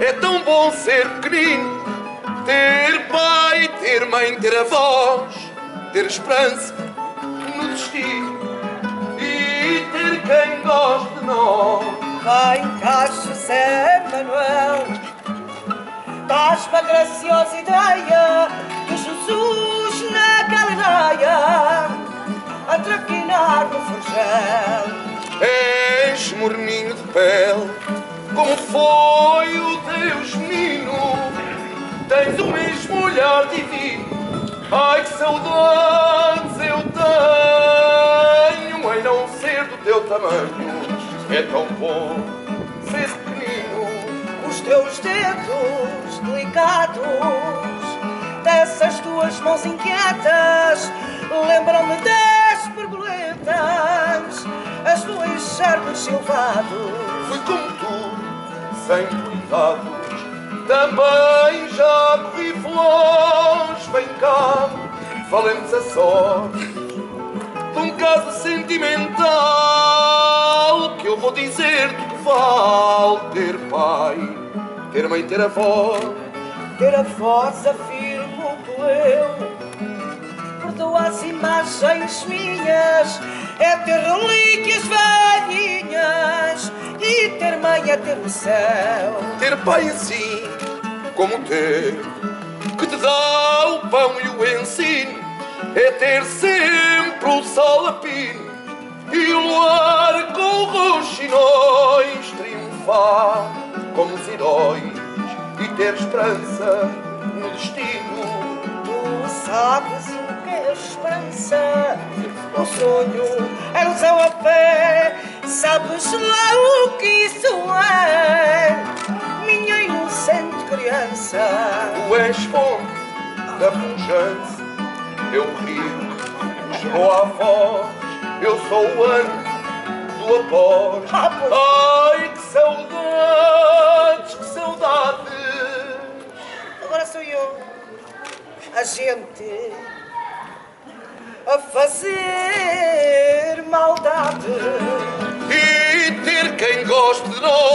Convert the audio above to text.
É tão bom ser pequenino, ter pai, ter mãe, ter avós, ter esperança no destino e ter quem gosta. Vem cá, José Manuel, dás-me a graciosa ideia de Jesus na Galileia a traquinar no forjel. És morninho de pele, como foi o Deus menino. Tens o mesmo olhar divino. Ai, que saudades eu tenho em não ser do teu tamanho. É tão bom ser pequenino. Os teus dedos delicados, dessas tuas mãos inquietas, lembram-me das borboletas, as tuas árvores silvados. Fui como tu, sem cuidados. Também já corri veloz. Vem cá, falemos a sós de um caso sentimental vou dizer-te que vale ter pai, ter mãe, ter avó. Ter a voz afirmo que eu perdoa as imagens minhas é ter relíquias velhinhas e ter mãe é ter o céu. Ter pai assim como ter, que te dá o pão e o ensino, é ter sempre o sol a pino e o luar com roxinóis triunfar como os heróis e ter esperança no destino. Tu sabes o que é esperança, o sonho, a ilusão a fé, sabes lá o que isso é, minha inocente criança. Tu és fonte da pujança, eu rio, chegou à voz, eu sou o ano do após. Ai, que saudades, que saudades. Agora sou eu, a gente, a fazer maldade. E ter quem goste de nós.